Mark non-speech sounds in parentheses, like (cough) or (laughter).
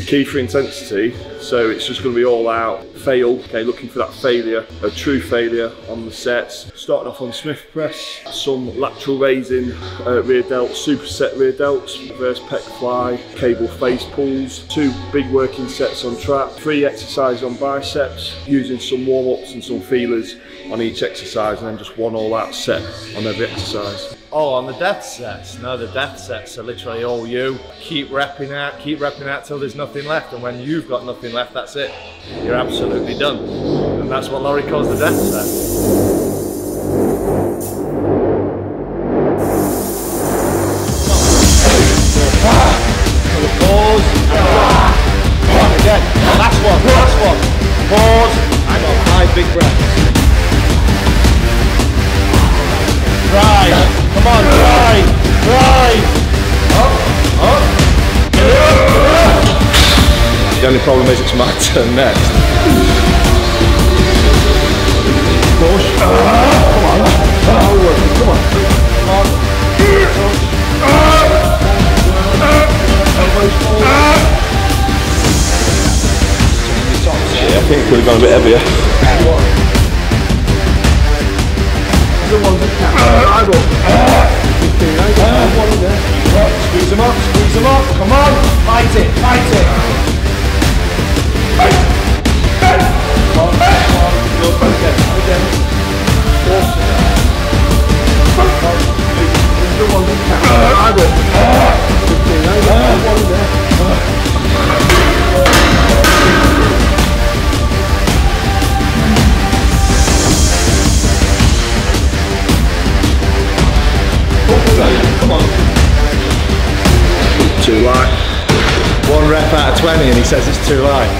the key for intensity. So it's just going to be all out, fail. Okay, looking for that failure, a true failure on the sets. Starting off on Smith press, some lateral raising uh, rear delts, superset rear delts, reverse pec fly, cable face pulls, two big working sets on trap, three exercises on biceps, using some warm ups and some feelers on each exercise, and then just one all out set on every exercise. Oh, on the death sets? No, the death sets are literally all you. Keep repping out, keep repping out till there's nothing left, and when you've got nothing left, that's it. You're absolutely done. And that's what Laurie calls the death set. The only problem is it's my (laughs) turn next. Push. Ah, come on. Ah, come on. Come on. Yeah, I think it could have gone a bit heavier. Squeeze them up. Squeeze them up. Come on. One rep out of 20 and he says it's too light.